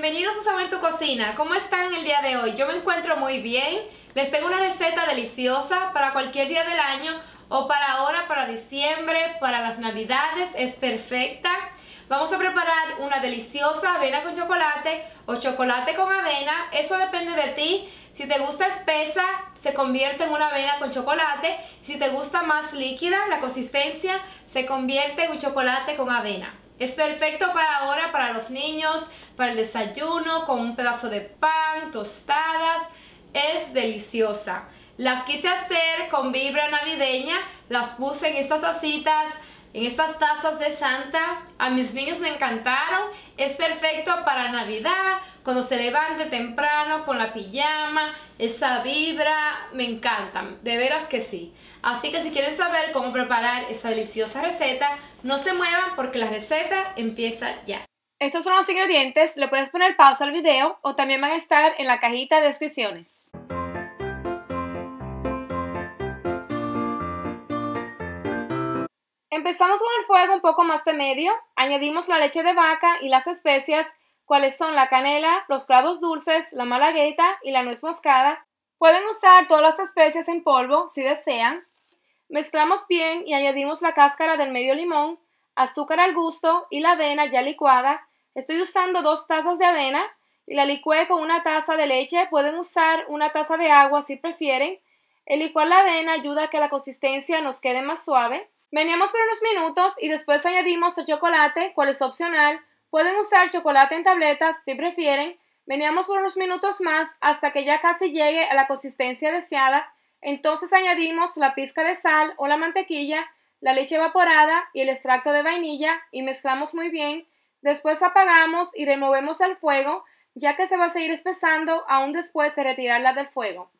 bienvenidos a Sabor tu Cocina. ¿Cómo están el día de hoy? Yo me encuentro muy bien. Les tengo una receta deliciosa para cualquier día del año o para ahora, para diciembre, para las navidades. Es perfecta. Vamos a preparar una deliciosa avena con chocolate o chocolate con avena. Eso depende de ti. Si te gusta espesa, se convierte en una avena con chocolate. Si te gusta más líquida, la consistencia, se convierte en un chocolate con avena. Es perfecto para ahora, para los niños, para el desayuno, con un pedazo de pan, tostadas. Es deliciosa. Las quise hacer con vibra navideña, las puse en estas tacitas, en estas tazas de Santa. A mis niños me encantaron. Es perfecto para Navidad, cuando se levante temprano con la pijama, esa vibra, me encantan. De veras que sí. Así que si quieren saber cómo preparar esta deliciosa receta, no se muevan porque la receta empieza ya. Estos son los ingredientes, le puedes poner pausa al video o también van a estar en la cajita de descripciones. Empezamos con el fuego un poco más de medio, añadimos la leche de vaca y las especias, cuales son la canela, los clavos dulces, la malagueta y la nuez moscada. Pueden usar todas las especias en polvo si desean, Mezclamos bien y añadimos la cáscara del medio limón, azúcar al gusto y la avena ya licuada. Estoy usando dos tazas de avena y la licué con una taza de leche. Pueden usar una taza de agua si prefieren. El licuar la avena ayuda a que la consistencia nos quede más suave. Meneamos por unos minutos y después añadimos el chocolate, cual es opcional. Pueden usar chocolate en tabletas si prefieren. Meneamos por unos minutos más hasta que ya casi llegue a la consistencia deseada entonces añadimos la pizca de sal o la mantequilla, la leche evaporada y el extracto de vainilla y mezclamos muy bien. Después apagamos y removemos del fuego, ya que se va a seguir espesando aún después de retirarla del fuego.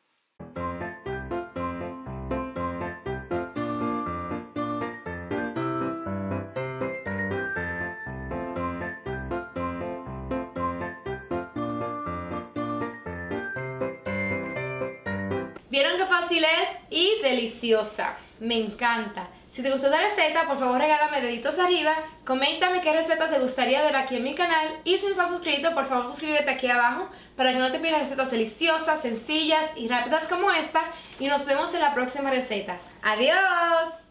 Vieron qué fácil es y deliciosa. Me encanta. Si te gustó esta receta, por favor regálame deditos arriba, coméntame qué recetas te gustaría ver aquí en mi canal y si no estás suscrito, por favor suscríbete aquí abajo para que no te pierdas recetas deliciosas, sencillas y rápidas como esta y nos vemos en la próxima receta. ¡Adiós!